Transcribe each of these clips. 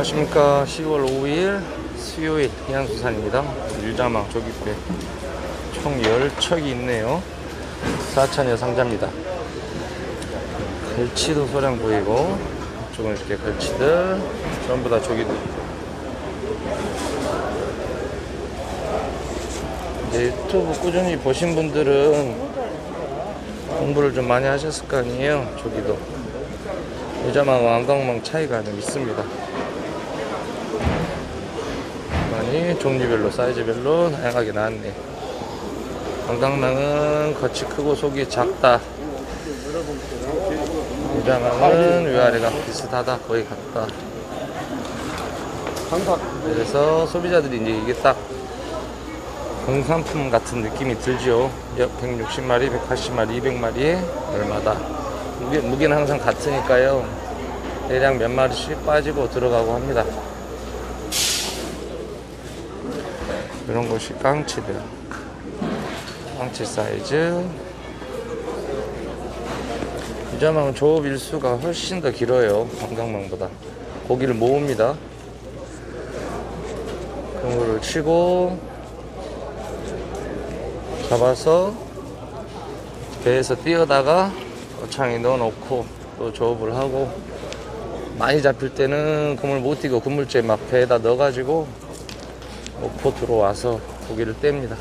안녕하십니까. 10월 5일 수요일 해양수산입니다. 유자망 조기배 총 10척이 있네요. 4천여 상자입니다. 갈치도 소량 보이고 조금 이렇게 갈치들 전부 다 조기들. 이제 유튜브 꾸준히 보신 분들은 공부를 좀 많이 하셨을 거 아니에요 조기도. 유자망 왕강망 차이가 좀 있습니다 많이 종류별로 사이즈별로 다양하게 나왔네. 왕강망은 겉이 크고 속이 작다. 유자망은 위아래가 비슷하다. 거의 같다 그래서 소비자들이 이제 이게 딱 공산품 같은 느낌이 들죠. 160마리, 180마리, 200마리에 얼마다. 무게, 무게는 항상 같으니까요. 대략 몇 마리씩 빠지고 들어가고 합니다 이런 것이 깡치들 깡치 사이즈. 유자망은 조업 일수가 훨씬 더 길어요 관광망보다. 고기를 모읍니다. 그물을 치고 잡아서 배에서 띄어다가 어창에 넣어놓고 또 조업을 하고 많이 잡힐 때는 그물 못 띄고 그물째 막 배에다 넣어가지고 오포 들어와서 고기를 뗍니다.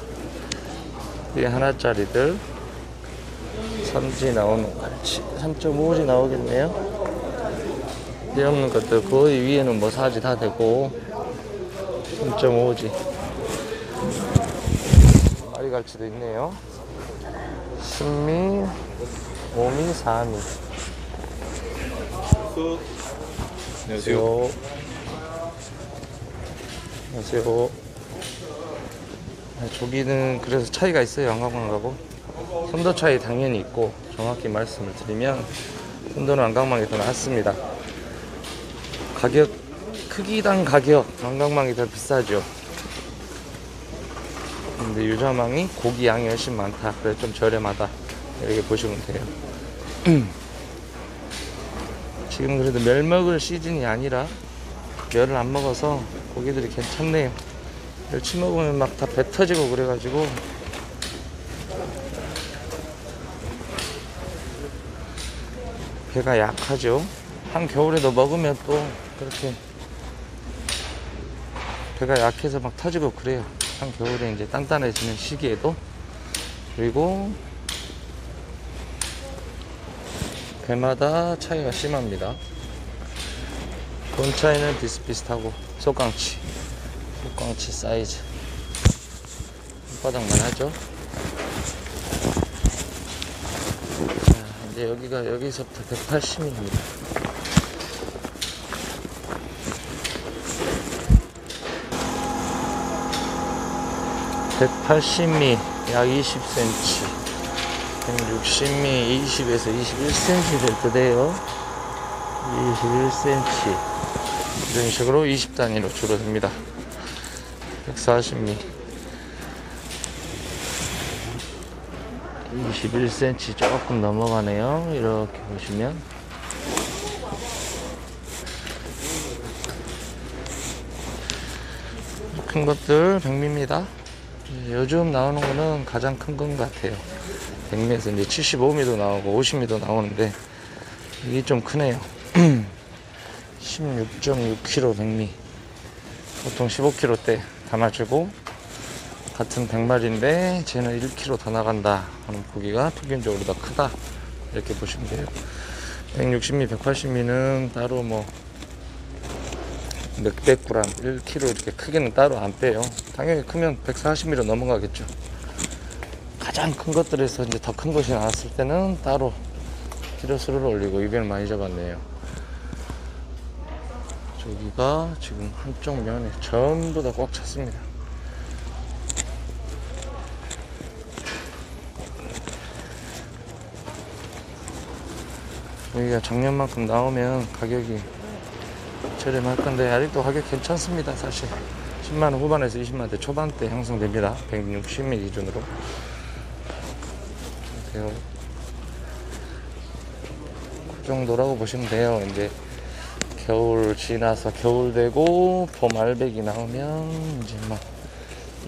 이게 하나짜리들 3지 나오는 갈치 3.5지 나오겠네요. 이 없는 것들 거의 위에는 뭐 사지 다 되고 3.5지 마리갈치도 있네요. 신미, 오미, 사미. 안녕하세요. 안녕하세요. 네, 조기는 그래서 차이가 있어요. 양강망하고 선도 차이 당연히 있고 정확히 말씀을 드리면 선도는 안강망이 더 낫습니다. 가격 크기당 가격 안강망이 더 비싸죠. 근데 유자망이 고기 양이 훨씬 많다. 그래서 좀 저렴하다. 이렇게 보시면 돼요. 지금 그래도 멸 먹을 시즌이 아니라 멸을 안 먹어서 고기들이 괜찮네요. 멸치 먹으면 막다배 터지고 그래가지고 배가 약하죠. 한 겨울에도 먹으면 또 그렇게 배가 약해서 막 터지고 그래요. 한 겨울에 이제 단단해지는 시기에도 그리고 배마다 차이가 심합니다. 돈 차이는 비슷비슷하고 속강치, 속강치 사이즈 바닥만 하죠. 자, 이제 여기가 여기서부터 180입니다. (180미) 약 20cm 160미 20에서 21cm 될 듯해요 21cm 이런 식으로 20 단위로 줄어듭니다 140미. 21cm 조금 넘어가네요. 이렇게 보시면. 큰 것들 100미입니다. 요즘 나오는 거는 가장 큰 건 같아요. 100미에서 이제 75미도 나오고 50미도 나오는데 이게 좀 크네요. 16.6kg 100미. 보통 15kg대 담아주고 같은 100마리인데 쟤는 1kg 더 나간다 하는 고기가 평균적으로 더 크다. 이렇게 보시면 돼요. 160미 180미는 따로 뭐 몇백 그램 1kg 이렇게 크게는 따로 안 빼요. 당연히 크면 140mm 넘어가겠죠. 가장 큰 것들에서 이제 더 큰 것이 나왔을 때는 따로 키로수를 올리고 입을 많이 잡았네요 저기가 지금 한쪽 면에 전부 다 꽉 찼습니다. 여기가 작년만큼 나오면 가격이 저렴할 건데 아직도 가격 괜찮습니다 사실. 10만원 후반에서 20만원대 초반대 형성됩니다. 160mm 기준으로. 돼요. 그 정도라고 보시면 돼요. 이제 겨울 지나서 겨울 되고 봄 알배기 나오면 이제 막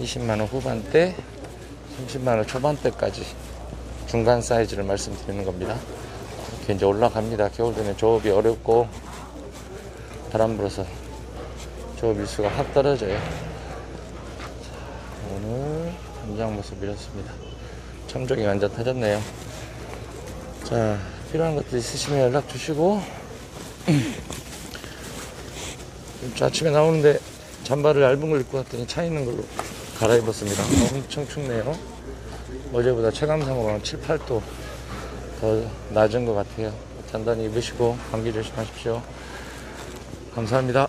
20만 원 후반대, 30만 원 초반대까지 중간 사이즈를 말씀드리는 겁니다. 이렇게 이제 올라갑니다. 겨울 되면 조업이 어렵고 바람 불어서 조업 일수가 확 떨어져요. 자, 오늘 현장 모습 이렇습니다. 참조기 완전 타졌네요. 자, 필요한 것들 있으시면 연락 주시고 좀 아침에 나오는데 잠바를 얇은 걸 입고 왔더니 차 있는 걸로 갈아입었습니다. 엄청 춥네요. 어제보다 체감상으로 한 7, 8도 더 낮은 것 같아요. 단단히 입으시고 감기 조심하십시오. 감사합니다.